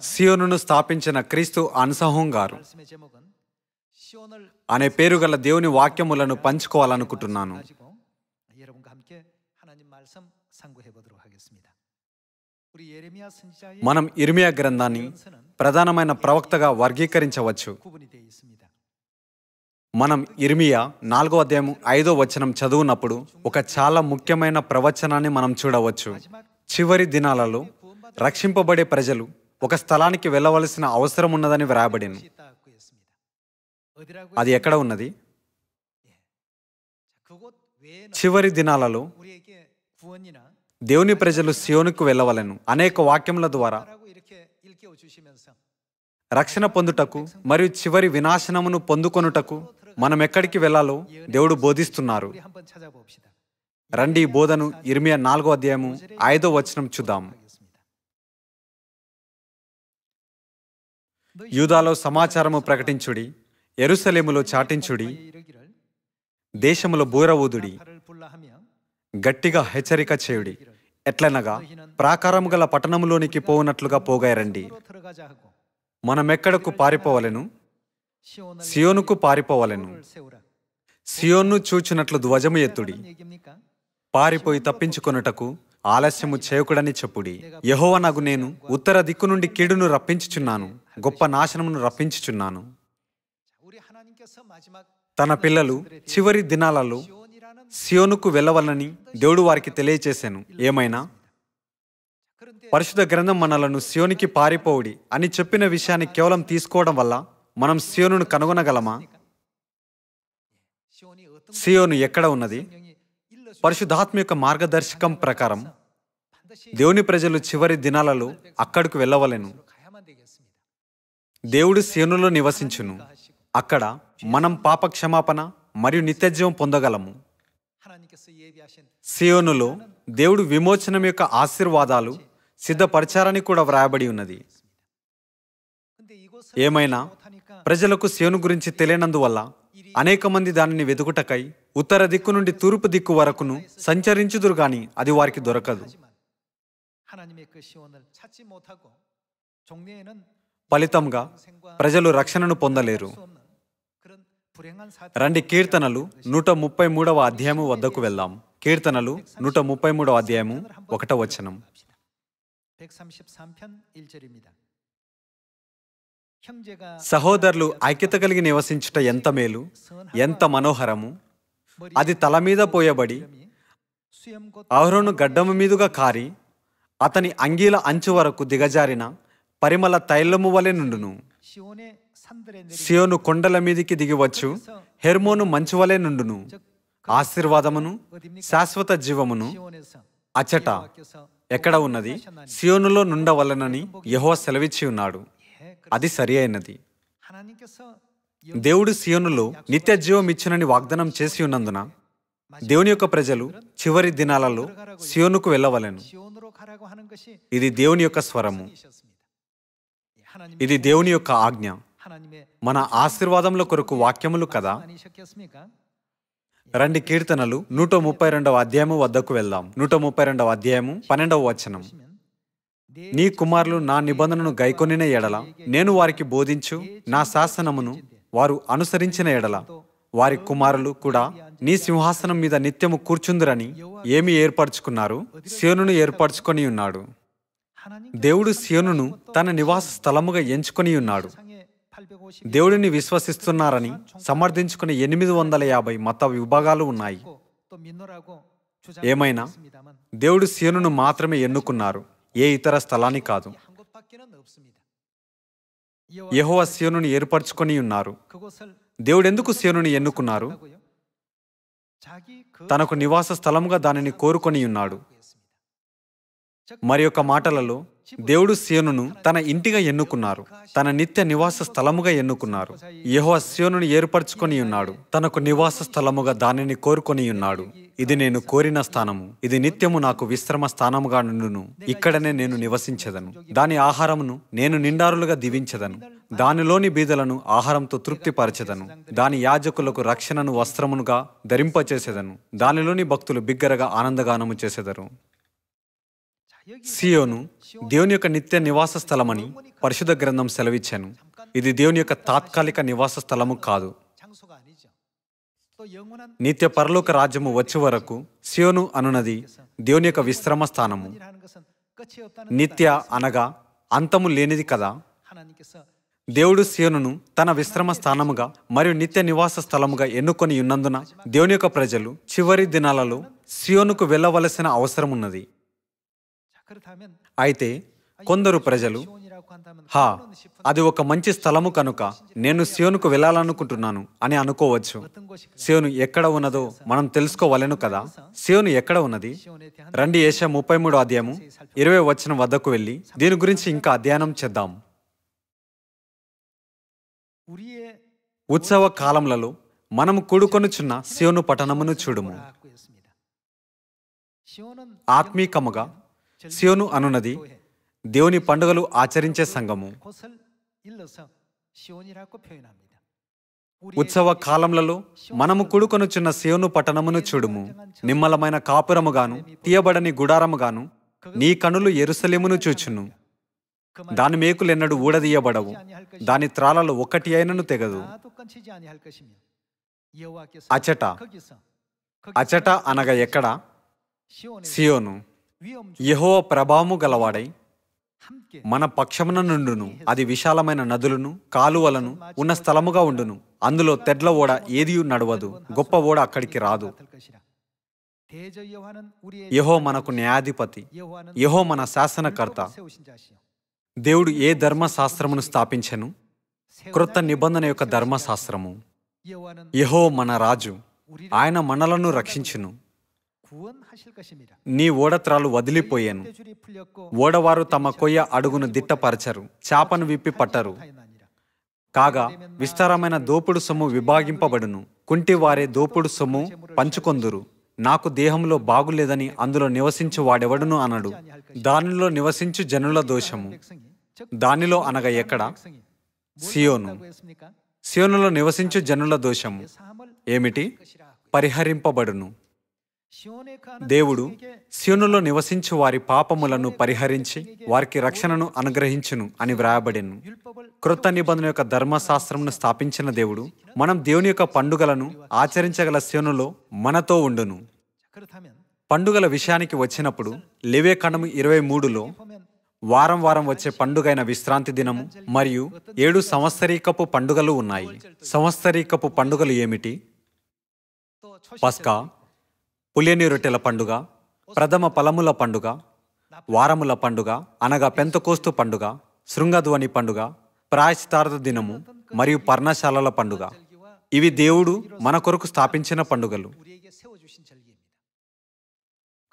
సియోనును స్థాపించిన క్రీస్తు అన్సహం గారు. అనే పేరు గల దేవుని వాక్యములను పంచుకోవాలనుకుంటున్నాను. మనం ఇర్మియా గ్రంథాన్ని ప్రధానమైన ప్రవక్తగా వర్గీకరించవచ్చు. మనం ఇర్మియా నాలుగో అధ్యాయం ఐదో వచనం చదువునప్పుడు ఒక చాలా ముఖ్యమైన ప్రవచనాన్ని మనం చూడవచ్చు. చివరి దినాలలో రక్షింపబడే ప్రజలు ఒక స్థలానికి వెళ్ళవలసిన అవసరం ఉన్నదని వ్రాయబడింది అది ఎక్కడ ఉన్నది? చివరి దినాలలో దేవుని ప్రజలు సియోనుకు వెళ్ళవలను. అనేక వాక్యముల ద్వారా రక్షణ పొందుటకు మరియు చివరి వినాశనమును పొందుకొనుటకు మనం ఎక్కడికి వెళ్ళాలో దేవుడు బోధిస్తున్నారు. రండి బోధను ఇరిమియా నాలుగో అధ్యాయము ఐదో వచనం చూద్దాం. యూదాలో సమాచారము ప్రకటించుడి ఎరుసలేములో చాటించుడి దేశములో బూరవూదుడి గట్టిగా హెచ్చరిక చేయుడి. ఎట్లనగా ప్రాకారము గల పట్టణములోనికి పోవునట్లుగా పోగారండి మనమెక్కడకు పారిపోవలను? సియోనుకు పారిపోవలను? సియోన్ను చూచినట్లు ధ్వజము ఎత్తుడి. పారిపోయి తప్పించుకొనుటకు ఆలస్యము చేయకుడని చెప్పుడి. యహోవనగు నేను ఉత్తర దిక్కు నుండి కీడును రప్పించుచున్నాను. గొప్ప నాశనమును రప్పించుచున్నాను. తన పిల్లలు చివరి దినాలలో సియోనుకు వెళ్ళవలని దేవుడు వారికి తెలియచేశాను. ఏమైనా? పరిశుద్ధ గ్రంథం మనలను సియోనికి పారిపోవుడి అని చెప్పిన విషయాన్ని కేవలం తీసుకోవడం వల్ల మనం సియోను కనుగొనగలమా? సియోను ఎక్కడ ఉన్నది? పరిశుద్ధాత్మ యొక్క మార్గదర్శకం ప్రకారం దేవుని ప్రజలు చివరి దినాలలో అక్కడికి వెళ్ళవలేను. దేవుడు సేనులో నివసించును. అక్కడ మనం పాపక్షమాపణ మరియు నిత్యజీవం పొందగలము. సియోనులో దేవుడు విమోచనం యొక్క ఆశీర్వాదాలు సిద్ధపరచారని కూడా వ్రాయబడి ఉన్నది. ఏమైనా ప్రజలకు సేను గురించి తెలియనందువల్ల అనేక మంది దానిని వెతుకుటకై ఉత్తర దిక్కు నుండి తూర్పు దిక్కు వరకును సంచరించుదురు గాని అది వారికి దొరకదు. ఫలితంగా ప్రజలు రక్షణను పొందలేరు. రండి కీర్తనలు నూట ముప్పై మూడవ అధ్యాయము వద్దకు వెళ్దాం. కీర్తనలు నూట ముప్పై మూడవ అధ్యాయము ఒకట వచనం. సహోదరులు ఐక్యత కలిగి నివసించుట ఎంత మేలు ఎంత మనోహరము. అది తల మీద పోయబడి అహరోను గడ్డము మీదుగా కారి అతని అంగీల అంచు వరకు దిగజారిన పరిమళ తైలము వలె నుండును. సియోను కొండల మీదికి దిగివచ్చు. హెర్మోను మంచువలే నుండును. ఆశీర్వాదమును శాశ్వత జీవమును అచట ఎక్కడ ఉన్నది? సియోనులో నుండవలనని యహో సెలవిచ్చి ఉన్నాడు. అది సరి అయినది. దేవుడు సియోనులో నిత్య జీవం ఇచ్చునని వాగ్దానం చేసి ఉన్నందున దేవుని యొక్క ప్రజలు చివరి దినాలలో సియోనుకు వెళ్ళవలను. ఇది దేవుని యొక్క స్వరము. ఇది దేవుని యొక్క ఆజ్ఞ. మన ఆశీర్వాదంలో కొరకు వాక్యములు కదా? రండి కీర్తనలు నూట ముప్పై రెండవ అధ్యాయము వద్దకు వెళ్దాం. నూట ముప్పై రెండవ అధ్యాయము పన్నెండవ వచనం. నీ కుమారులు నా నిబంధనను గైకొనిన ఎడల నేను వారికి బోధించు నా శాసనమును వారు అనుసరించిన ఎడల. వారి కుమారులు కూడా నీ సింహాసనం మీద నిత్యము కూర్చుందురని ఏమి ఏర్పరచుకున్నారు? శివను ఏర్పరచుకొని ఉన్నాడు. దేవుడు సియోనును తన నివాస స్థలముగా ఎంచుకొని ఉన్నాడు. దేవుడిని విశ్వసిస్తున్నారని సమర్థించుకునే ఎనిమిది వందల యాభై మత విభాగాలు ఉన్నాయి. ఏమైనా? దేవుడు సియోనును మాత్రమే ఎన్నుకున్నారు. ఏ ఇతర స్థలాన్ని కాదు. యహోవ సియోనుని ఏర్పరచుకొని ఉన్నారు. దేవుడెందుకు సియోనుని ఎన్నుకున్నారు? తనకు నివాస స్థలముగా దానిని కోరుకొని ఉన్నాడు. మరి యొక్క మాటలలో దేవుడు సియోనును తన ఇంటిగా ఎన్నుకున్నారు. తన నిత్య నివాస స్థలముగా ఎన్నుకున్నారు. యహో సియోనును ఏర్పరచుకొని ఉన్నాడు. తనకు నివాస స్థలముగా దానిని కోరుకొని ఉన్నాడు. ఇది నేను కోరిన స్థానము. ఇది నిత్యము నాకు విశ్రమ స్థానముగా నుండును. ఇక్కడనే నేను నివసించెదను. దాని ఆహారమును నేను నిండారులుగా దీవించదను. దానిలోని బీదలను ఆహారంతో తృప్తిపరచెదను. దాని యాజకులకు రక్షణను వస్త్రమునుగా ధరింపచేసేదను. దానిలోని భక్తులు బిగ్గరగా ఆనందగానము చేసేదరు. సియోను దేవుని యొక్క నిత్య నివాస స్థలమని పరిశుద్ధ గ్రంథం సెలవిచ్చాను. ఇది దేవుని యొక్క తాత్కాలిక నివాస స్థలము కాదు. నిత్య పరలోక రాజ్యము వచ్చే వరకు సియోను అనున్నది దేవుని యొక్క విశ్రమ స్థానము. నిత్య అనగా అంతము లేనిది కదా. దేవుడు సియోను తన విశ్రమ స్థానముగా మరియు నిత్య నివాస స్థలముగా ఎన్నుకొని ఉన్నందున దేవుని యొక్క ప్రజలు చివరి దినాలలో సియోనుకు వెళ్ళవలసిన అవసరం ఉన్నది అయితే కొందరు ప్రజలు హా అది ఒక మంచి స్థలము కనుక నేను సియోనుకు వెళ్ళాలనుకుంటున్నాను అని అనుకోవచ్చు. సియోను ఎక్కడ ఉన్నదో మనం తెలుసుకోవాలను కదా. సియోను ఎక్కడ ఉన్నది? రండి ఏష ముప్పై మూడు అధ్యాయము ఇరవై వచ్చిన వద్దకు వెళ్ళి దీని గురించి ఇంకా అధ్యయనం చేద్దాం. ఉత్సవ కాలంలో మనం కూడుకొనుచున్న సియోను పట్టణమును చూడుము. ఆత్మీకముగా సియోను అనున్నది దేవుని పండుగలు ఆచరించే సంఘము. ఉత్సవ కాలంలో మనము కుడుకొనుచున్న సియోను పట్టణమును చూడుము. నిమ్మలమైన కాపురముగాను తీయబడని గుడారముగాను నీ కనులు ఎరుసలేమును చూచును. దాని మేకులెన్నడు ఊడదీయబడవు దాని త్రాలలో ఒకటి అయినను తెగదు. అచట అచట అనగా ఎక్కడ? సియోను. యహో ప్రభావము గలవాడై మన పక్షమున నుండును. అది విశాలమైన నదులను కాలువలను ఉన్న స్థలముగా ఉండును. అందులో తెడ్ల ఓడ ఏది నడవదు. గొప్ప ఓడ అక్కడికి రాదు. యహో మనకు న్యాయాధిపతి. యహో మన శాసనకర్త. దేవుడు ఏ ధర్మశాస్త్రమును స్థాపించను? క్రొత్త నిబంధన యొక్క ధర్మశాస్త్రము. యహో మన రాజు. ఆయన మనలను రక్షించును. నీ ఓడత్రాలు వదిలిపోయాను. ఓడవారు తమ కొయ్య అడుగును దిట్టపరచరు. చేపను విప్పి పట్టరు. కాగా విస్తారమైన దోపుడు సొమ్ము విభాగింపబడును. కుంటి వారే దోపుడు సొమ్ము పంచుకొందురు. నాకు దేహంలో బాగులేదని అందులో నివసించు వాడెవడును అనడు. దానిలో నివసించు జనుల దోషము. దానిలో అనగా ఎక్కడ? సియోను. సియోనులో నివసించు జనుల దోషము. ఏమిటి? పరిహరింపబడును. దేవుడు శివునులో నివసించు వారి పాపములను పరిహరించి వారికి రక్షణను అనుగ్రహించును అని వ్రాయబడెను. క్రొత్త నిబంధన యొక్క ధర్మశాస్త్రంను స్థాపించిన దేవుడు మనం దేవుని యొక్క పండుగలను ఆచరించగల శివునులో మనతో ఉండును. పండుగల విషయానికి వచ్చినప్పుడు లివే కణము ఇరవై మూడులో వారం వారం వచ్చే పండుగైన విశ్రాంతి దినము మరియు ఏడు సంవత్సరీకపు పండుగలు ఉన్నాయి. సంవత్సరీకపు పండుగలు ఏమిటి? పస్కా పులియని రొట్టెల పండుగ ప్రథమ పలముల పండుగ వారముల పండుగ అనగా పెంతకోస్తు పండుగ శృంగధ్వని పండుగ ప్రాయశ్చితార్థ దినము మరియు పర్ణశాలల పండుగ. ఇవి దేవుడు మన కొరకు స్థాపించిన పండుగలు.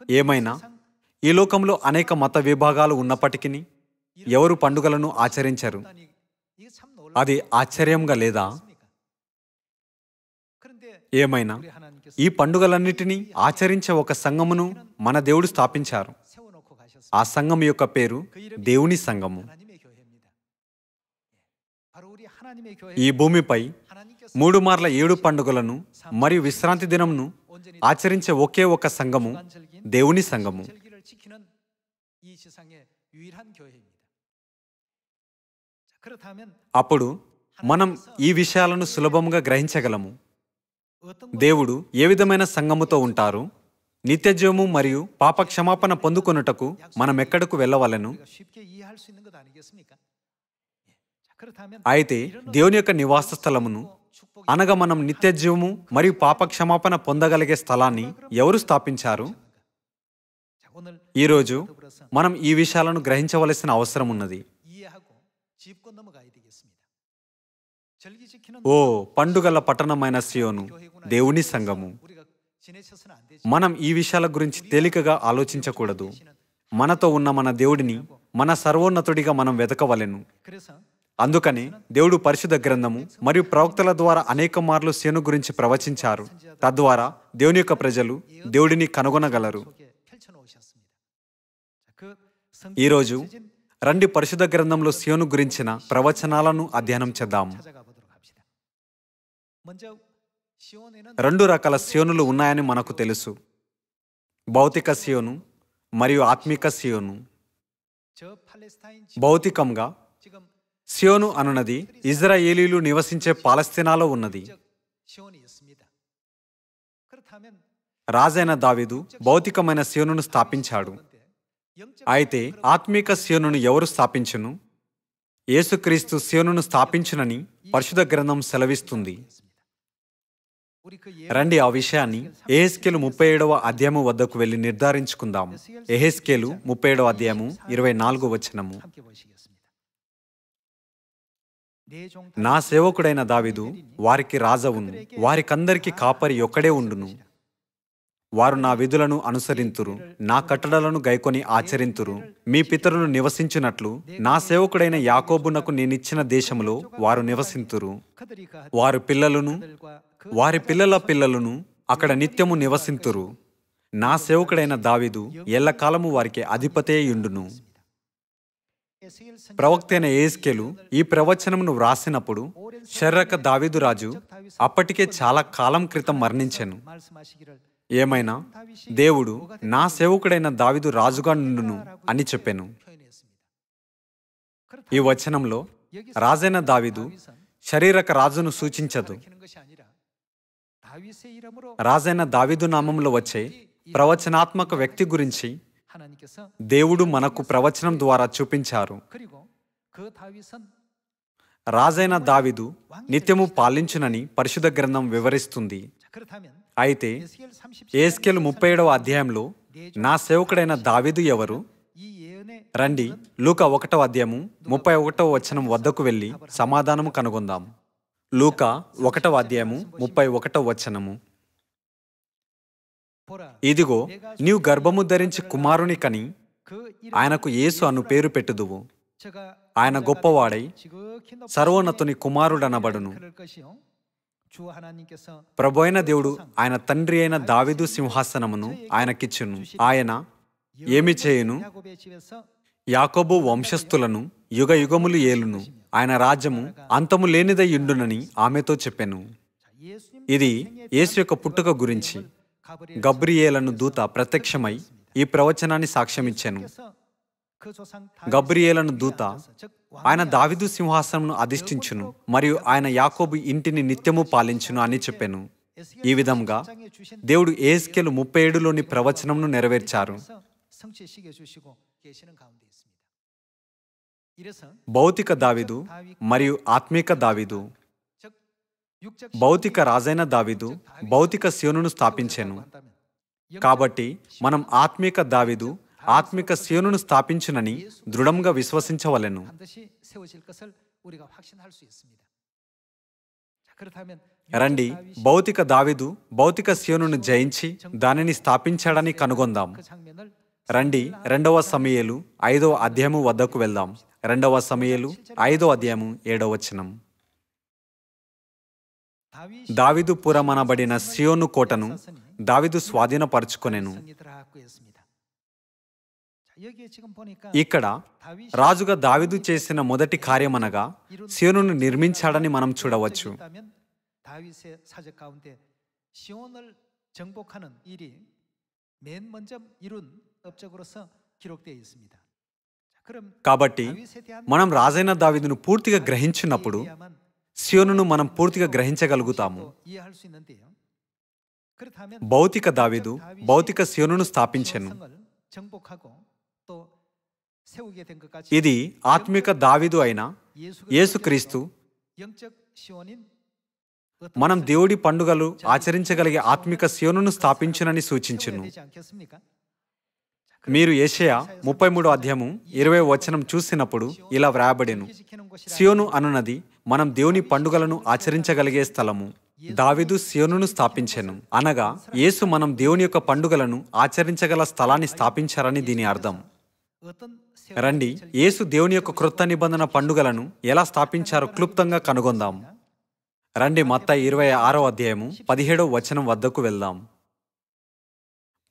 ఏమైనా? ఈ లోకంలో అనేక మత విభాగాలు ఉన్నప్పటికీ ఎవరు పండుగలను ఆచరించరు? అది ఆశ్చర్యంగా లేదా? ఏమైనా? ఈ పండుగలన్నిటినీ ఆచరించే ఒక సంఘమును మన దేవుడు స్థాపించారు. ఆ సంఘం యొక్క పేరు దేవుని సంఘము. ఈ భూమిపై మూడు మార్ల ఏడు పండుగలను మరియు విశ్రాంతి దినంను ఆచరించే ఒకే ఒక సంఘము దేవుని సంఘము. అప్పుడు మనం ఈ విషయాలను సులభంగా గ్రహించగలము. దేవుడు ఏ విధమైన సంగముతో ఉంటారు? నిత్యజీవము మరియు పాప క్షమాపణ పొందుకొనుటకు మనం ఎక్కడకు వెళ్ళవలను అయితే దేవుని యొక్క నివాస స్థలమును అనగా మనం నిత్యజీవము మరియు పాప క్షమాపణ పొందగలిగే స్థలాన్ని ఎవరు స్థాపించారు? ఈరోజు మనం ఈ విషయాలను గ్రహించవలసిన అవసరం ఉన్నది. ఓ పండుగల పట్టణమైన సియోను దేవుని సంఘము. మనం ఈ విషయాల గురించి తేలికగా ఆలోచించకూడదు. మనతో ఉన్న మన దేవుడిని మన సర్వోన్నతుడిగా మనం వెతకవలెను. అందుకని దేవుడు పరిశుద్ధ గ్రంథము మరియు ప్రవక్తల ద్వారా అనేక మార్లు సేను గురించి ప్రవచించారు. తద్వారా దేవుని యొక్క ప్రజలు దేవుడిని కనుగొనగలరు. ఈరోజు రండి పరిశుద్ధ గ్రంథంలో సేను గురించిన ప్రవచనాలను అధ్యయనం చేద్దాం. రెండు రకాల సియోనులు ఉన్నాయని మనకు తెలుసు. భౌతిక సియోను మరియు ఆత్మిక సియోను భౌతికంగా సియోను అనున్నది ఇజ్రాయేలీలు నివసించే పాలస్తీనాలో ఉన్నది. రాజైన దావిదు భౌతికమైన సియోనును స్థాపించాడు. అయితే ఆత్మిక సియోనును ఎవరు స్థాపించును? యేసుక్రీస్తు సియోనును స్థాపించునని పరిశుధ గ్రంథం సెలవిస్తుంది. రండి ఆ విషయాన్ని ఎహెస్కేలు ముప్పై ఏడవ అధ్యాయము వద్దకు వెళ్ళి నిర్ధారించుకుందాము ఎహెస్కేలు ముప్పై ఏడవ అధ్యాయము ఇరవై నాలుగు వచనము. నా సేవకుడైన దావిదు వారికి రాజవును వారికందరికీ కాపరి ఒక్కడే ఉండును. వారు నా విధులను అనుసరింతురు నా కట్టడలను గైకొని ఆచరింతురు. మీ పితరులు నివసించినట్లు నా సేవకుడైన యాకోబునకు నేనిచ్చిన దేశంలో వారు నివసింతురు. వారు పిల్లలను వారి పిల్లల పిల్లలను అక్కడ నిత్యము నివసింతురు. నా సేవకుడైన దావిదు ఎల్లకాలము వారికి అధిపతేయుండును. ప్రవక్త అయిన ఏస్కేలు ఈ ప్రవచనమును వ్రాసినప్పుడు శరీరక దావిదు రాజు అప్పటికే చాలా కాలం క్రితం మరణించాను. ఏమైనా? దేవుడు నా సేవకుడైన దావిదు రాజుగా నుండును అని చెప్పాను. ఈ వచనంలో రాజైన దావిదు శరీరక రాజును సూచించదు. రాజైన దావిదు నామంలో వచ్చే ప్రవచనాత్మక వ్యక్తి గురించి దేవుడు మనకు ప్రవచనం ద్వారా చూపించారు. రాజైన దావిదు నిత్యము పాలించునని పరిశుద్ధ గ్రంథం వివరిస్తుంది. అయితే ఏస్కెల్ ముప్పై ఏడవ అధ్యాయంలో నా సేవకుడైన దావిదు ఎవరు? రండి లూక ఒకటవ అధ్యాయము ముప్పై ఒకటవ వచనం వద్దకు వెళ్ళి సమాధానము కనుగొందాం. లూక ఒకటవ అధ్యాయము ముప్పై ఒకటవ వచనము. ఇదిగో నీవు గర్భము ధరించి కుమారుని కని ఆయనకు యేసు అను పేరు పెట్టుదువు. ఆయన గొప్పవాడై సర్వోన్నతుని కుమారుడనబడును. ప్రభు అయిన దేవుడు ఆయన తండ్రి అయిన దావిదు సింహాసనమును ఆయనకిచ్చును. ఆయన ఏమి చేయును? యాకోబు వంశస్థులను యుగ యుగములు ఏలును. ఆయన రాజ్యము అంతము లేనిదయ్యుండునని ఆమెతో చెప్పాను. ఇది యేసు యొక్క పుట్టుక గురించి. గబ్రియేలను దూత ప్రత్యక్షమై ఈ ప్రవచనాన్ని సాక్ష్యమిచ్చాను. గబ్రియేలను దూత ఆయన దావిదు సింహాసనమును అధిష్ఠించును మరియు ఆయన యాకోబు ఇంటిని నిత్యము పాలించును అని చెప్పాను. ఈ విధంగా దేవుడు ఏస్కెలు ముప్పై ఏడులోని ప్రవచనంను నెరవేర్చారు. భౌతిక దావిదు మరియు ఆత్మీక దావిదు. భౌతిక రాజైన దావిదు భౌతిక శివును స్థాపించాను. కాబట్టి మనం ఆత్మీక దావిదు ఆత్మిక శివును స్థాపించునని దృఢంగా విశ్వసించవలెను. రండి భౌతిక దావిదు భౌతిక సీనును జయించి దానిని స్థాపించాడని కనుగొందాం. రండి రెండవ సమయలు ఐదవ అధ్యాయము వద్దకు వెళ్దాం. రెండవ సమయలు ఐదో అధ్యాయము ఏడవ వచనం 다윗이 దావిదు పురమనబడిన సియోను కోటను దావిదు స్వాధీనపరుచుకొనెను 성이 들어갔고 했습니다. 자, 여기에 지금 보니까 ఇక్కడ 다윗이 రాజుగా దావిదు చేసిన మొదటి కార్యమనగా సియోనును నిర్మించాడని మనం చూడవచ్చు 있다면 다윗의 사적 가운데 시온을 정복하는 일이 맨 먼저 이룬 업적으로서 기록되어 있습니다. కాబట్టి మనం రాజైన దావిదును పూర్తిగా గ్రహించినప్పుడు సియోనును మనం పూర్తిగా గ్రహించగలుగుతాము. భౌతిక దావిదు భౌతిక సియోనును స్థాపించను. ఇది ఆత్మిక దావిదు అయిన యేసుక్రీస్తు మనం దేవుడి పండుగలు ఆచరించగలిగే ఆత్మిక సియోనును స్థాపించునని సూచించును. మీరు ఏషయా ముప్పై మూడో అధ్యాయము ఇరవై వచనం చూసినప్పుడు ఇలా వ్రాయబడేను. సియోను అనున్నది మనం దేవుని పండుగలను ఆచరించగలిగే స్థలము. దావిదు సియోను స్థాపించాను. అనగా యేసు మనం దేవుని యొక్క పండుగలను ఆచరించగల స్థలాన్ని స్థాపించారని దీని అర్థం. రండి యేసు దేవుని యొక్క క్రొత్త నిబంధన పండుగలను ఎలా స్థాపించారో క్లుప్తంగా కనుగొందాం. రండి మత్త ఇరవై ఆరో అధ్యాయము పదిహేడో వచనం వద్దకు వెళ్దాం.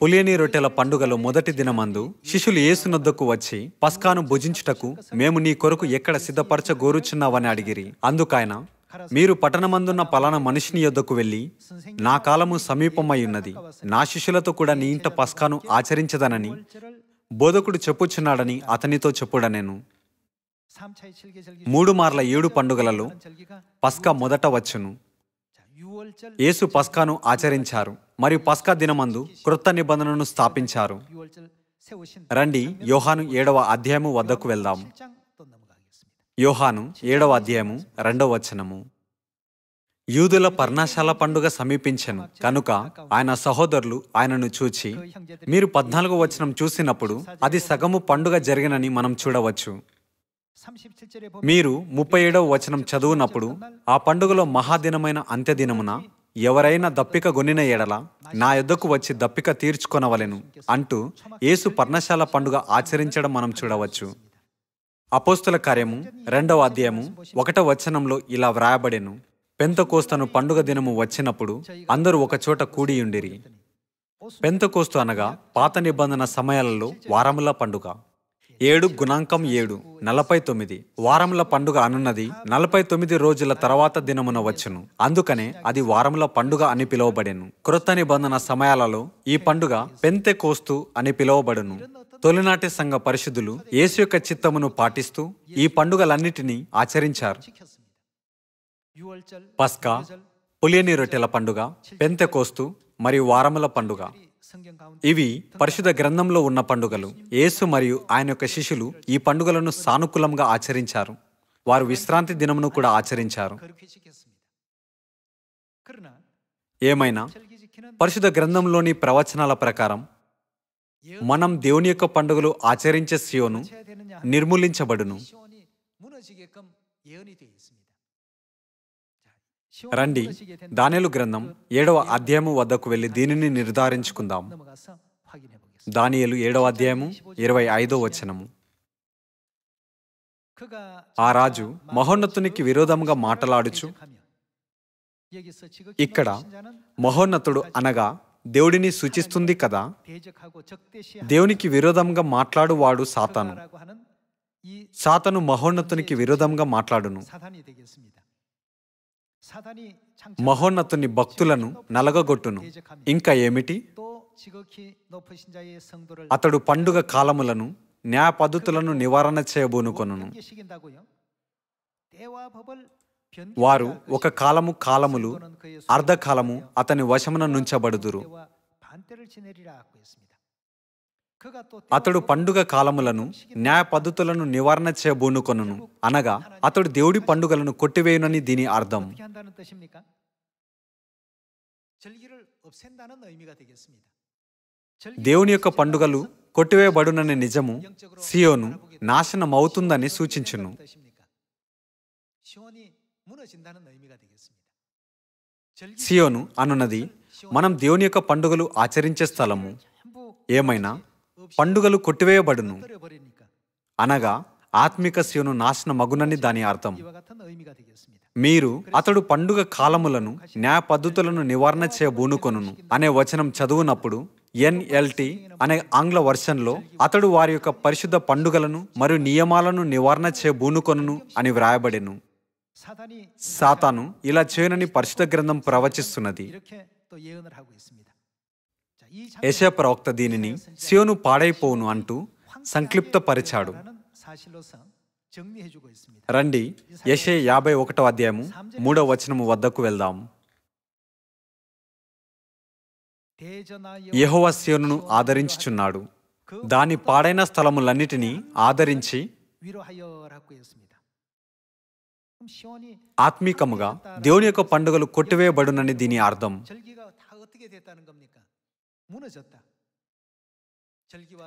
పులియని రొట్టెల పండుగలో మొదటి దినమందు శిష్యులు ఏసునొద్దకు వచ్చి పస్కాను భుజించుటకు మేము నీ కొరకు ఎక్కడ సిద్ధపరచగోరుచున్నావని అడిగిరి. అందుకాయన మీరు పట్టణమందున్న పలానా మనిషిని యొద్దకు వెళ్ళి నా కాలము సమీపమై ఉన్నది. నా శిష్యులతో కూడా నీ ఇంట పస్కాను ఆచరించదనని బోధకుడు చెప్పుచున్నాడని అతనితో చెప్పుడ నేను మూడు మార్ల ఏడు పండుగలలో పస్కా మొదట వచ్చును. ఏసు పస్కాను ఆచరించారు. మరియు పస్కా దినమందు క్రొత్త నిబంధనను స్థాపించారు. రండి యోహాను ఏడవ అధ్యాయము వద్దకు వెళ్దాం. యోహాను ఏడవ అధ్యాయము రెండవ వచనము. యూదుల పర్ణశాల పండుగ సమీపించను. కనుక ఆయన సహోదరులు ఆయనను చూచి మీరు పద్నాలుగో వచనం చూసినప్పుడు అది సగము పండుగ జరిగినని మనం చూడవచ్చు. మీరు ముప్పై ఏడవ వచనం చదువునప్పుడు ఆ పండుగలో మహాదినమైన అంత్యదినమున ఎవరైనా దప్పిక గొనిన ఎడల నా యొద్దకు వచ్చి దప్పిక తీర్చుకొనవలెను అంటూ యేసు పర్ణశాల పండుగ ఆచరించడం మనం చూడవచ్చు. అపోస్తుల కార్యము రెండవ అధ్యాయము ఒకట వచనంలో ఇలా వ్రాయబడెను. పెంతకోస్తను పండుగ దినము వచ్చినప్పుడు అందరూ ఒకచోట కూడియుండిరి. పెంతకోస్తు అనగా పాత నిబంధన సమయాలలో వారముల పండుగ. ఏడు గుణాంకం ఏడు నలభై తొమ్మిది. వారముల పండుగ అనున్నది నలభై తొమ్మిది రోజుల తర్వాత దినమున వచ్చును. అందుకనే అది వారముల పండుగ అని పిలువబడెను. క్రొత్త నిబంధన సమయాలలో ఈ పండుగ పెంతె కోస్తు అని పిలువబడును. తొలినాటి సంఘ పరిశుద్ధులు యేసు యొక్క చిత్తమును పాటిస్తూ ఈ పండుగలన్నిటినీ ఆచరించారు. పస్కా పులియని రొట్టెల పండుగ పెంతె కోస్తు మరియు వారముల పండుగ. ఇవి పరిశుద్ధ గ్రంథంలో ఉన్న పండుగలు. యేసు మరియు ఆయన యొక్క శిష్యులు ఈ పండుగలను సానుకూలంగా ఆచరించారు. వారు విశ్రాంతి దినమును కూడా ఆచరించారు. ఏమైనా? పరిశుద్ధ గ్రంథంలోని ప్రవచనాల ప్రకారం మనం దేవుని యొక్క పండుగలు ఆచరించే సియోను నిర్మూలించబడును. రండి. దానిలు గ్రంథం ఏడవ అధ్యాయము వద్దకు వెళ్ళి దీనిని నిర్ధారించుకుందాం. దానియలు ఏడవ అధ్యాయము ఇరవై ఐదో వచనము. ఆ రాజు మహోన్నతునికి విరోధంగా మాటలాడుచు ఇక్కడ మహోన్నతుడు అనగా దేవుడిని సూచిస్తుంది కదా? దేవునికి విరోధంగా మాట్లాడువాడు సాతాను. సాతను మహోన్నతునికి విరోధంగా మాట్లాడును. మహోన్నతుని భక్తులను నలగగొట్టును. ఇంకా ఏమిటి? అతడు పండుగ కాలములను న్యాయ పద్ధతులను నివారణ చేయబోనుకొను వారు ఒక కాలము కాలములు అర్ధకాలము అతని వశమున నుంచబడుదురు. అతడు పండుగ కాలములను న్యాయ పద్ధతులను నివారణ చేయబూనుకొనను. అనగా అతడు దేవుడి పండుగలను కొట్టివేయునని దీని అర్థం. దేవుని యొక్క పండుగలు కొట్టివేయబడుననే నిజము సియోను నాశనం అవుతుందని సూచించును. సియోను అనున్నది మనం దేవుని యొక్క పండుగలు ఆచరించే స్థలము. ఏమైనా? పండుగలు కొట్టివేయబడును. అనగా ఆత్మిక శివును నాశన మగునని దాని అర్థం. మీరు అతడు పండుగ కాలములను న్యాయ పద్ధతులను నివారణ చేయబూనుకొను అనే వచనం చదువునప్పుడు ఎన్ఎల్టీ అనే ఆంగ్ల వర్షన్లో అతడు వారి యొక్క పరిశుద్ధ పండుగలను మరియు నియమాలను నివారణ చేయబూనుకొను అని వ్రాయబడెను. సాతాను ఇలా చేయనని పరిశుద్ధ గ్రంథం ప్రవచిస్తున్నది. యశ ప్రవక్త దీనిని సియోను పాడైపోవును అంటూ సంక్లిప్తపరిచాడు రండి యశే యాభై ఒకటో అధ్యాయము మూడవ వచనము వద్దకు వెళ్దాం. యహోవ సియోను ఆదరించుచున్నాడు. దాని పాడైన స్థలములన్నిటినీ ఆదరించి ఆత్మీకముగా దేవుని యొక్క పండుగలు కొట్టివేయబడునని దీని అర్థం.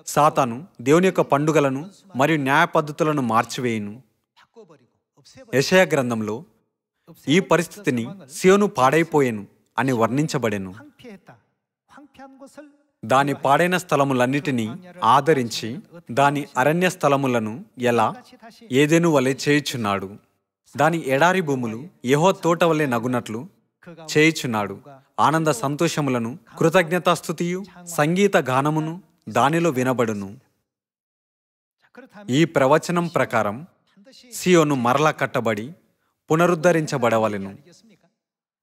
సాతాను దేవుని యొక్క పండుగలను మరియు న్యాయ పద్ధతులను మార్చివేయును. యషయ గ్రంథంలో ఈ పరిస్థితిని సియోను పాడైపోయాను అని వర్ణించబడెను. దాని పాడైన స్థలములన్నిటినీ ఆదరించి దాని అరణ్య స్థలములను ఎలా ఏదేను వలె చేయుచున్నాడు. దాని ఎడారి భూములు ఏహో తోట వలె నగునట్లు చేయుచున్నాడు. ఆనంద సంతోషములను కృతజ్ఞతాస్థుతియు సంగీత గానమును దానిలో వినబడును. ఈ ప్రవచనం ప్రకారం సియోను మరలా కట్టబడి పునరుద్ధరించబడవలెను.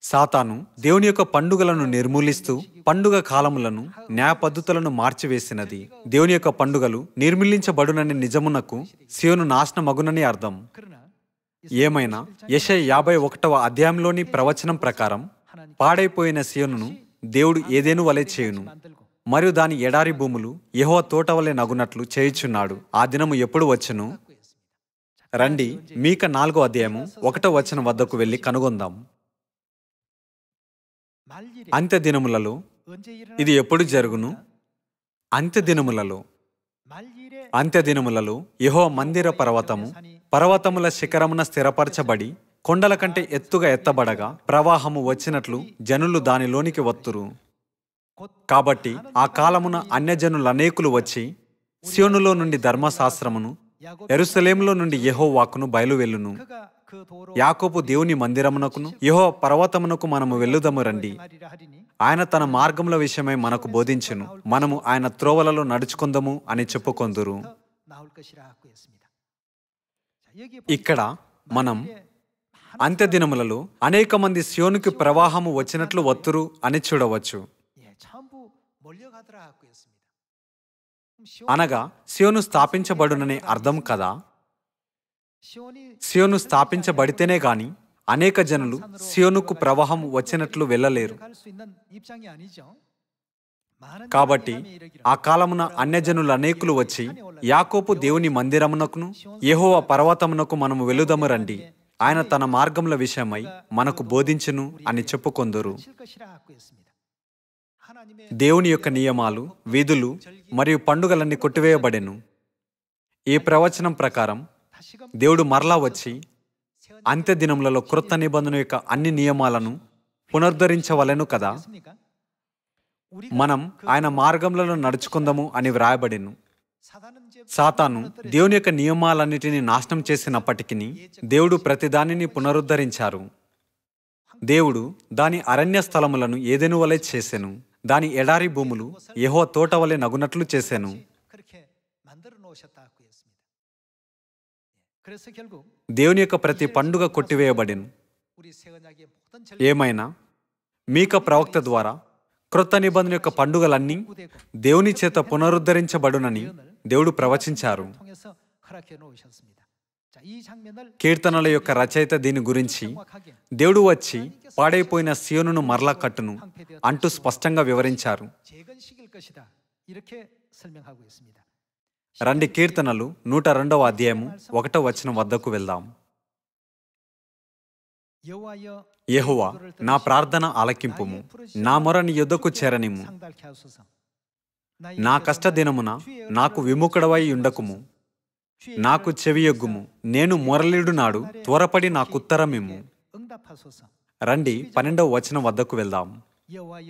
సాతాను దేవుని యొక్క పండుగలను నిర్మూలిస్తూ పండుగ కాలములను న్యాయ పద్ధతులను మార్చివేసినది. దేవుని యొక్క పండుగలు నిర్మిలించబడునని నిజమునకు సియోను నాశనమగునని అర్థం. ఏమైనా? యశ యాభై ఒకటవ అధ్యాయంలోని ప్రవచనం ప్రకారం పాడైపోయిన సియోనును దేవుడు ఏదేను వలె చేయును. మరియు దాని ఎడారి భూములు యహో తోట వలె నగునట్లు చేయుచున్నాడు. ఆ దినము ఎప్పుడు వచ్చును? రండి మీక నాలుగో అధ్యాయము ఒకటో వచనం వద్దకు వెళ్ళి కనుగొందాం. అంత్య దినములలో ఇది ఎప్పుడు జరుగును? అంత్య దినములలో. అంత్య దినములలో యహో మందిర పర్వతము పర్వతముల శిఖరమున స్థిరపరచబడి కొండల కంటే ఎత్తుగా ఎత్తబడగా ప్రవాహము వచ్చినట్లు జనులు దానిలోనికి వత్తురు. కాబట్టి ఆ కాలమున అన్యజనులు అనేకులు వచ్చి శివునులో నుండి ధర్మశాస్త్రమును ఎరుసలేములో నుండి యహో వాక్కును బయలువెల్లును యాకోపు దేవుని మందిరమునకును యహో పర్వతమునకు మనము వెళ్ళుదము రండి. ఆయన తన మార్గముల విషయమై మనకు బోధించును. మనము ఆయన త్రోవలలో నడుచుకుందము అని చెప్పుకొందురు. ఇక్కడ మనం అంత్యదినములలో అనేక మంది సియోనుకి ప్రవాహము వచ్చినట్లు వత్తురు అని చూడవచ్చు. అనగా సియోను స్థాపించబడుననే అర్థం కదా? సియోను స్థాపించబడితేనే గాని అనేక జనులు సియోనుకు ప్రవాహం వచ్చినట్లు వెళ్ళలేరు. కాబట్టి ఆ కాలమున అన్యజనులు అనేకులు వచ్చి యాకోపు దేవుని మందిరమునకును యహోవ పర్వతమునకు మనము వెలుదము రండి. ఆయన తన మార్గముల విషయమై మనకు బోధించును అని చెప్పుకొందరు. దేవుని యొక్క నియమాలు విధులు మరియు పండుగలన్నీ కొట్టివేయబడెను. ఈ ప్రవచనం ప్రకారం దేవుడు మరలా వచ్చి అంత్య దినములలో కృత నిబంధన యొక్క అన్ని నియమాలను పునరుద్ధరించవలెను కదా? మనం ఆయన మార్గంలో నడుచుకుందాము అని వ్రాయబడిను. సాతాను దేవుని యొక్క నియమాలన్నిటినీ నాశనం చేసినప్పటికీ దేవుడు ప్రతిదానిని పునరుద్ధరించారు. దేవుడు దాని అరణ్య స్థలములను ఏదెను వలె చేశాను దాని ఎడారి భూములు యహో తోట వలె నగునట్లు చేశాను దేవుని యొక్క ప్రతి పండుగ కొట్టివేయబడిను. ఏమైనా? మీక ప్రవక్త ద్వారా క్రొత్త నిబంధన యొక్క పండుగలన్నీ దేవుని చేత పునరుద్ధరించబడునని దేవుడు ప్రవచించారు. కీర్తనల యొక్క రచయిత దీని గురించి దేవుడు వచ్చి పాడైపోయిన సియోనును మరలా కట్టును అంటూ స్పష్టంగా వివరించారు. రండి కీర్తనలు నూట రెండవ అధ్యాయము ఒకటో వచనం వద్దకు వెళ్దాం. యహువా నా ప్రార్థన ఆలకింపుము. నా మొరని యుద్ధకు చేరనిము నా కష్టదినమున నాకు విముఖుడవై ఉండకుము. నాకు చెవియొగ్గుము. నేను మురళీడు నాడు త్వరపడి నాకుత్తరమిమ్ము రండి పన్నెండవ వచనం వద్దకు వెళ్దాం.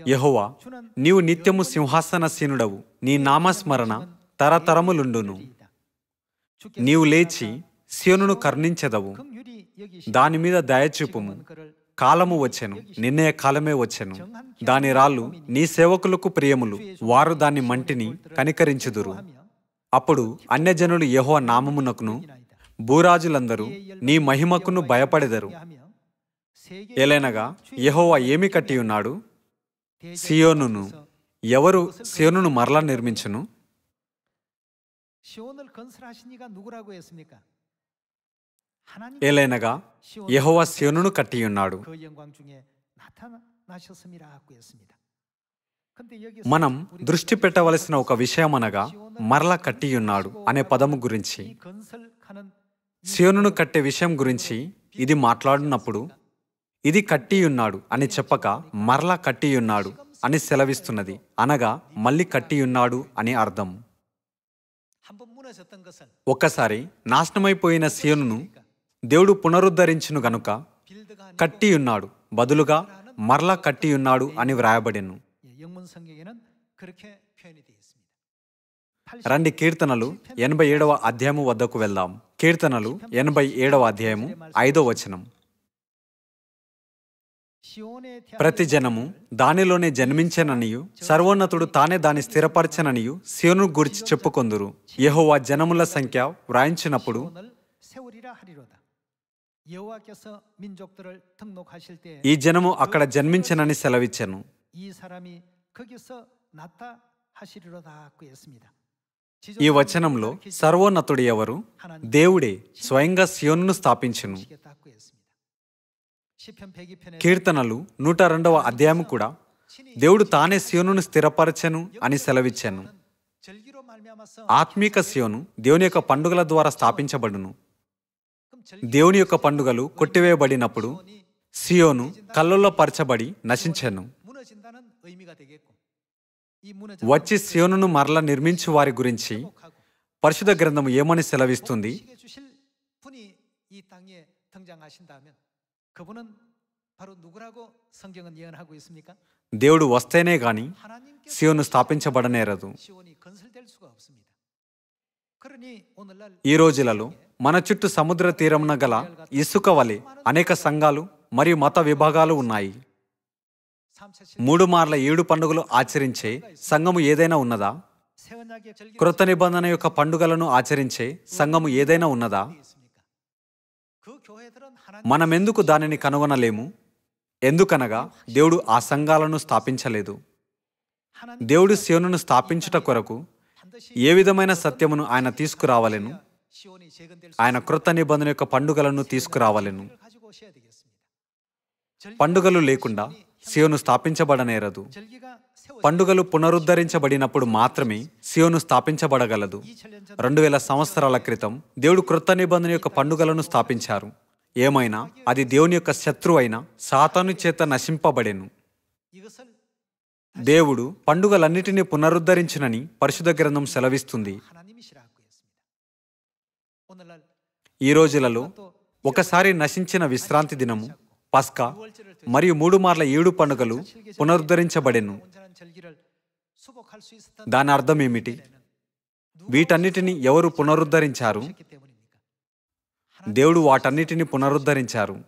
యహోవా నీవు నిత్యము సింహాసనసీనుడవు. నీ నామస్మరణ తరతరములుండును. నీవు లేచి సీనును కర్ణించెదవు. దానిమీద దయచూపుము. కాలము వచ్చెను నిన్నే కాలమే వచ్చెను. దాని రాళ్ళు నీ సేవకులకు ప్రియములు వారు దాని మంటిని కనికరించుదురు. అప్పుడు అన్యజనులు యహో నామమునకును భూరాజులందరూ నీ మహిమకును భయపడెదరు. ఏలైనగా యహోవా ఏమి కట్టి ఉన్నాడు సియోనును ఎవరు సియోనును మరలా నిర్మించును? ఏలైనగా యహోవ శివును కట్టియున్నాడు మనం దృష్టి పెట్టవలసిన ఒక విషయం అనగా మరల కట్టియున్నాడు అనే పదము గురించి శివును కట్టే విషయం గురించి ఇది మాట్లాడినప్పుడు ఇది కట్టియున్నాడు అని చెప్పక మరల కట్టియున్నాడు అని సెలవిస్తున్నది అనగా మళ్ళీ కట్టియున్నాడు అని అర్థం ఒక్కసారి నాశనమైపోయిన సియోనును దేవుడు పునరుద్ధరించును గనుక కట్టియున్నాడు. బదులుగా మరల కట్టియున్నాడు అని వ్రాయబడిను. రండి కీర్తనలు ఎనభై ఏడవ అధ్యాయము వద్దకు వెళ్దాం. కీర్తనలు ఎనభై ఏడవ అధ్యాయము ఐదో వచనం. ప్రతి జనము దానిలోనే జన్మించననియు సర్వోన్నతుడు తానే దాన్ని స్థిరపరచననియు శివును గురించి చెప్పుకొందురు. యహోవా జనముల సంఖ్య వ్రాయించినప్పుడు ఈ జనము అక్కడ జన్మించనని సెలవిచ్చాను. ఈ వచనంలో సర్వోన్నతుడు ఎవరు దేవుడే స్వయంగా సియోన్ను స్థాపించను కీర్తనలు నూట రెండవ అధ్యాయం కూడా దేవుడు తానే సియోను స్థిరపరచను అని సెలవిచ్చాను ఆత్మీక సియోను దేవుని యొక్క పండుగల ద్వారా స్థాపించబడును దేవుని యొక్క పండుగలు కొట్టివేయబడినప్పుడు సియోను కళ్ళల్లో పరచబడి నశించాను. వచ్చి సియోను మరల నిర్మించు వారి గురించి పరిశుద్ధ గ్రంథం ఏమని సెలవిస్తుంది? దేవుడు వస్తేనే గాని సియోను స్థాపించబడనేరదు. ఈ రోజులలో మన చుట్టూ సముద్ర తీరంన గల ఇసుక వలె అనేక సంఘాలు మరియు మత విభాగాలు ఉన్నాయి. మూడు మార్ల ఏడు పండుగలు ఆచరించే సంఘము ఏదైనా ఉన్నదా? క్రొత్త నిబంధన యొక్క పండుగలను ఆచరించే సంఘము ఏదైనా ఉన్నదా? మనమెందుకు దానిని కనుగొనలేము? ఎందుకనగా దేవుడు ఆ సంఘాలను స్థాపించలేదు. దేవుడు శివును స్థాపించుట కొరకు ఏ విధమైన సత్యమును ఆయన తీసుకురావలేను? ఆయన కృత నిబంధన యొక్క పండుగలను తీసుకురావాలను. పండుగలు లేకుండా శివను స్థాపించబడనేరదు. పండుగలు పునరుద్ధరించబడినప్పుడు మాత్రమే శివను స్థాపించబడగలదు. రెండు వేల సంవత్సరాల క్రితం దేవుడు కృత నిబంధన యొక్క పండుగలను స్థాపించారు. ఏమైనా అది దేవుని యొక్క శత్రు అయిన సాతాను చేత నశింపబడెను. దేవుడు పండుగలన్నిటినీ పునరుద్ధరించునని పరిశుద్ధ గ్రంథం సెలవిస్తుంది. ఈ రోజులలో ఒకసారి నశించిన విశ్రాంతి దినము పస్కా మరియు మూడు మార్ల ఏడు పండుగలు పునరుద్ధరించబడెను. దాని అర్థం ఏమిటి? వీటన్నిటిని ఎవరు పునరుద్ధరించారు? దేవుడు వాటన్నిటిని పునరుద్ధరించారు.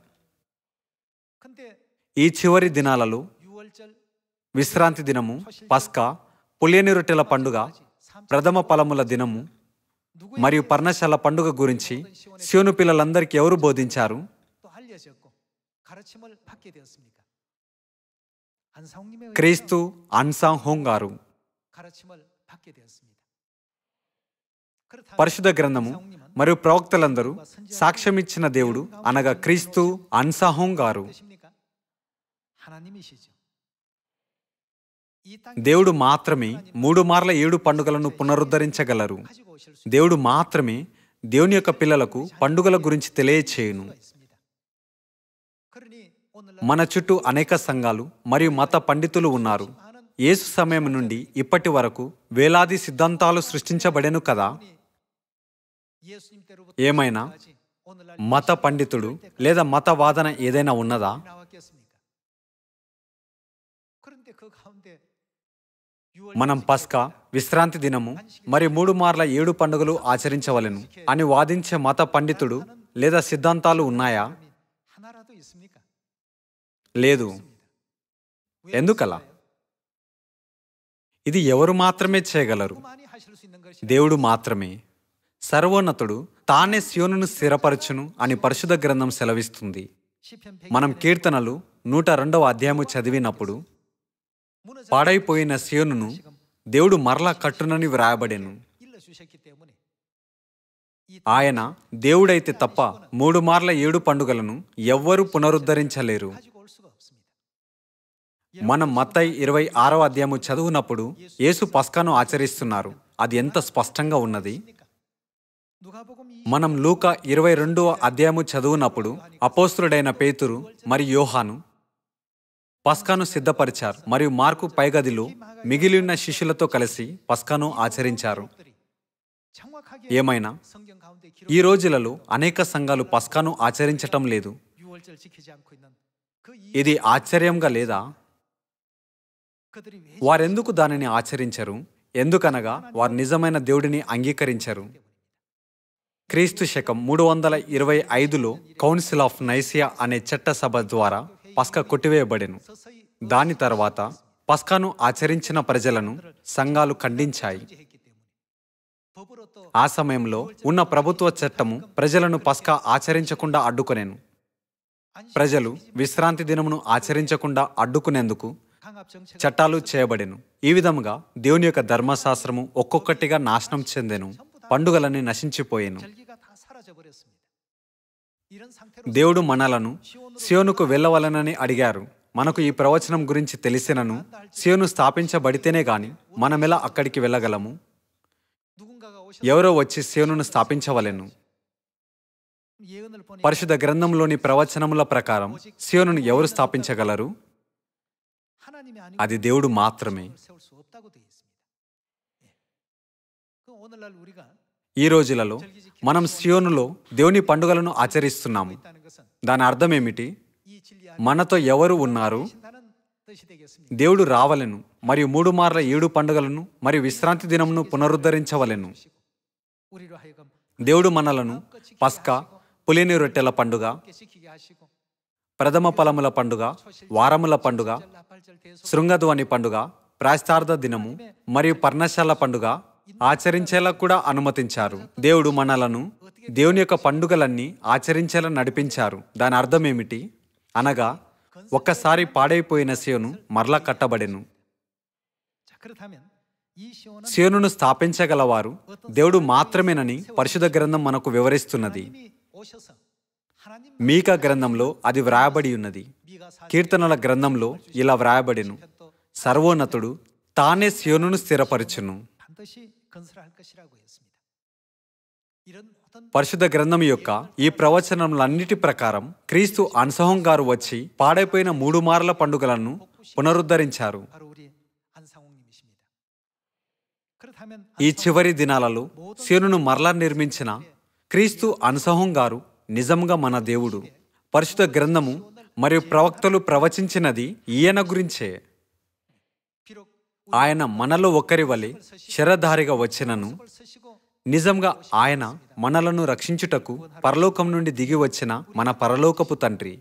ఈ చివరి దినాలలో విశ్రాంతి దినము పస్కా పులియని రొట్టెల పండుగ ప్రథమ ఫలముల దినము మరియు పర్ణశాల పండుగ గురించి శివను పిల్లలందరికీ ఎవరు బోధించారు? క్రీస్తు అన్సాంగ్ హోంగ్ గారు. పరిశుద్ధ గ్రంథము మరియు ప్రవక్తలందరూ సాక్ష్యం ఇచ్చిన దేవుడు అనగా క్రీస్తు అన్సాహోం గారు. దేవుడు మాత్రమే మూడు మార్ల ఏడు పండుగలను పునరుద్ధరించగలరు. దేవుడు మాత్రమే దేవుని యొక్క పిల్లలకు పండుగల గురించి తెలియచేయను. మన చుట్టూ అనేక సంఘాలు మరియు మత పండితులు ఉన్నారు. యేసు సమయం నుండి ఇప్పటి వరకు వేలాది సిద్ధాంతాలు సృష్టించబడెను కదా? ఏమైనా? మత పండితుడు లేదా మత వాదన ఏదైనా ఉన్నదా? మనం పస్కా విశ్రాంతి దినము మరి మూడు మార్ల ఏడు పండుగలు ఆచరించవలను. అని వాదించే మత పండితుడు లేదా సిద్ధాంతాలు ఉన్నాయా? లేదు. ఎందుకలా? ఇది ఎవరు మాత్రమే చేయగలరు? దేవుడు మాత్రమే. సర్వోన్నతుడు తానే శివును స్థిరపరచును అని పరిశుద్ధ గ్రంథం సెలవిస్తుంది. మనం కీర్తనలు నూట రెండవ అధ్యాయము చదివినప్పుడు పాడైపోయిన సేనును దేవుడు మరలా కట్టునని వ్రాయబడెను. ఆయన దేవుడైతే తప్ప మూడు మార్ల ఏడు పండుగలను ఎవ్వరూ పునరుద్ధరించలేరు. మనం మత్తై ఇరవై ఆరవ అధ్యాయము చదువునప్పుడు యేసు పస్కాను ఆచరిస్తున్నారు. అది ఎంత స్పష్టంగా ఉన్నది? మనం లూక ఇరవై రెండవ అధ్యాయము చదువునప్పుడు అపోస్తుడైన పేతురు మరి యోహాను పస్కాను సిద్ధపరిచారు మరియు మార్కు పైగదిలో మిగిలిన శిష్యులతో కలిసి పస్కాను ఆచరించారు. ఏమైనా? ఈ రోజులలో అనేక సంఘాలు పస్కాను ఆచరించటం లేదు. ఇది ఆశ్చర్యంగా లేదా? వారెందుకు దానిని ఆచరించరు? ఎందుకనగా వారు నిజమైన దేవుడిని అంగీకరించరు. క్రీస్తు శకం మూడు వందల ఇరవై ఐదులో కౌన్సిల్ ఆఫ్ నైసియా అనే చట్టసభ ద్వారా పస్క కొట్టివేయబడెను. దాని తర్వాత పస్కాను ఆచరించిన ప్రజలను సంఘాలు ఖండించాయి. ఆ సమయంలో ఉన్న ప్రభుత్వ చట్టము ప్రజలను పస్కా ఆచరించకుండా అడ్డుకునేను. ప్రజలు విశ్రాంతి దినమును ఆచరించకుండా అడ్డుకునేందుకు చట్టాలు చేయబడెను. ఈ విధముగా దేవుని యొక్క ధర్మశాస్త్రము ఒక్కొక్కటిగా నాశనం చెందెను. పండుగలన్నీ నశించిపోయాను. దేవుడు మనలను సియోనుకు వెళ్ళవలనని అడిగారు మనకు ఈ ప్రవచనం గురించి తెలిసినను సియోను స్థాపించబడితేనే గాని మనమెలా అక్కడికి వెళ్ళగలము ఎవరో వచ్చి సియోను స్థాపించవలెను పరిశుద్ధ గ్రంథంలోని ప్రవచనముల ప్రకారం సియోను ఎవరు స్థాపించగలరు అది దేవుడు మాత్రమే ఈ రోజులలో మనం సియోనులో దేవుని పండుగలను ఆచరిస్తున్నాము. దాని అర్థం ఏమిటి? మనతో ఎవరు ఉన్నారు? దేవుడు రావలను మరియు మూడు మార్ల ఏడు పండుగలను మరియు విశ్రాంతి దినమును పునరుద్ధరించవలను. దేవుడు మనలను పస్కా పులిని రొట్టెల పండుగ ప్రథమ ఫలముల పండుగ వారముల పండుగ శృంగధ్వని పండుగ ప్రాస్తార్థ దినము మరియు పర్ణశాల పండుగ ఆచరించేలా కూడా అనుమతించారు. దేవుడు మనలను దేవుని యొక్క పండుగలన్నీ ఆచరించేలా నడిపించారు. దాని అర్థం ఏమిటి అనగా ఒక్కసారి పాడైపోయిన సేను మరలా కట్టబడెను. సేనును స్థాపించగలవారు దేవుడు మాత్రమేనని పరిశుధ గ్రంథం మనకు వివరిస్తున్నది. మీకా గ్రంథంలో అది వ్రాయబడి ఉన్నది. కీర్తనల గ్రంథంలో ఇలా వ్రాయబడిను. సర్వోన్నతుడు తానే సియోను స్థిరపరచును. పరిశుద్ధ గ్రంథం యొక్క ఈ ప్రవచనములన్నిటి ప్రకారం క్రీస్తు అన్సహం గారు వచ్చి పాడైపోయిన మూడు మార్ల పండుగలను పునరుద్ధరించారు. ఈ చివరి దినాలలో సీనును మరలా నిర్మించిన క్రీస్తు అన్సహం గారు నిజంగా మన దేవుడు. పరిశుద్ధ గ్రంథము మరియు ప్రవక్తలు ప్రవచించినది ఈయన గురించే. ఆయన మనలో ఒకరి వలె శరధారిగా వచ్చినను. నిజంగా ఆయన మనలను రక్షించుటకు పరలోకం నుండి దిగి వచ్చిన మన పరలోకపు తండ్రి.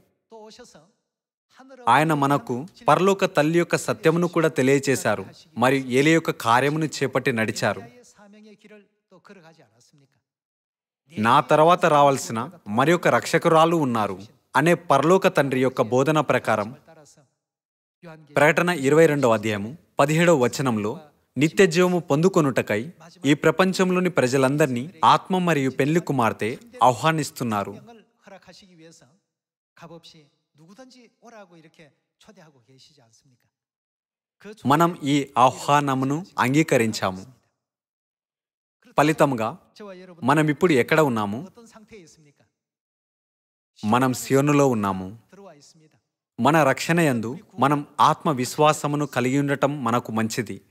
ఆయన మనకు పరలోక తల్లి యొక్క సత్యమును కూడా తెలియచేశారు. మరియు ఏలి యొక్క కార్యమును చేపట్టి నడిచారు. నా తర్వాత రావాల్సిన మరి ఒక రక్షకురాలు ఉన్నారు అనే పరలోక తండ్రి యొక్క బోధన ప్రకారం ప్రకటన ఇరవై రెండవ అధ్యాయము. పదిహేడవ వచనంలో నిత్య జీవము పొందుకొనుటకై ఈ ప్రపంచంలోని ప్రజలందరినీ ఆత్మ మరియు పెళ్ళి కుమార్తె ఆహ్వానిస్తున్నారు. మనం ఈ ఆహ్వానమును అంగీకరించాము. ఫలితంగా మనం ఇప్పుడు ఎక్కడ ఉన్నాము? మనం సియోనులో ఉన్నాము. మన రక్షణ యందు మనం ఆత్మవిశ్వాసమును కలిగి ఉండటం మనకు మంచిది.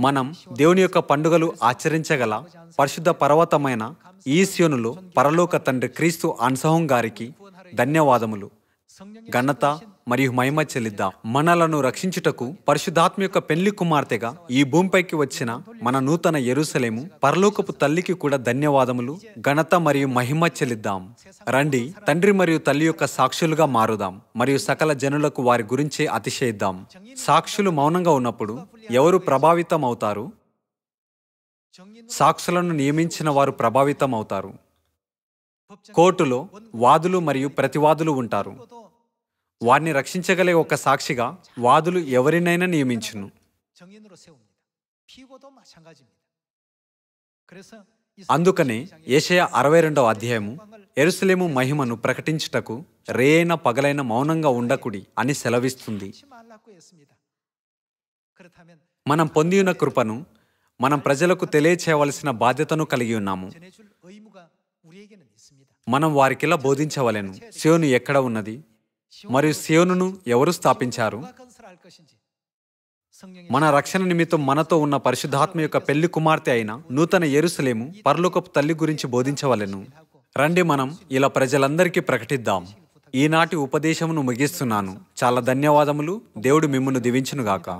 మనం దేవుని యొక్క పండుగలు ఆచరించగల పరిశుద్ధ పర్వతమైన ఈశ్వనులు పరలోక తండ్రి క్రీస్తు అన్సహం గారికి ధన్యవాదములు. ఘనత మరియు మహిమ చెల్లిద్దాం. మనలను రక్షించుటకు పరిశుధాత్మ యొక్క పెళ్ళి కుమార్తెగా ఈ భూమిపైకి వచ్చిన మన నూతన ఎరుసలేము పరలోకపు తల్లికి కూడా ధన్యవాదములు ఘనత మరియు మహిమ చెల్లిద్దాం. రండి తండ్రి మరియు తల్లి యొక్క సాక్షులుగా మారుదాం మరియు సకల జనులకు వారి గురించే అతిశయిద్దాం. సాక్షులు మౌనంగా ఉన్నప్పుడు ఎవరు ప్రభావితం అవుతారు సాక్షులను నియమించిన వారు ప్రభావితం అవుతారు కోర్టులో వాదులు మరియు ప్రతివాదులు ఉంటారు. వారిని రక్షించగలిగే ఒక సాక్షిగా వాదులు ఎవరినైనా నియమించును. అందుకనే ఏషయ అరవై రెండవ అధ్యాయము ఎరుసలేము మహిమను ప్రకటించుటకు రేయైన పగలైన మౌనంగా ఉండకుడి అని సెలవిస్తుంది. మనం పొంది కృపను మనం ప్రజలకు తెలియచేయవలసిన బాధ్యతను కలిగి ఉన్నాము. మనం వారికిలా బోధించవలెను. శివుని ఎక్కడ ఉన్నది? మరియు సేవను ఎవరు స్థాపించారు? మన రక్షణ నిమిత్తం మనతో ఉన్న పరిశుద్ధాత్మ యొక్క పెళ్ళి కుమార్తె అయిన నూతన ఎరుసలేము పరలోకపు తల్లి గురించి బోధించవలెను. రండి మనం ఇలా ప్రజలందరికీ ప్రకటిద్దాం. ఈనాటి ఉపదేశమును ముగిస్తున్నాను. చాలా ధన్యవాదములు. దేవుడు మిమ్మల్ని దివించునుగాక.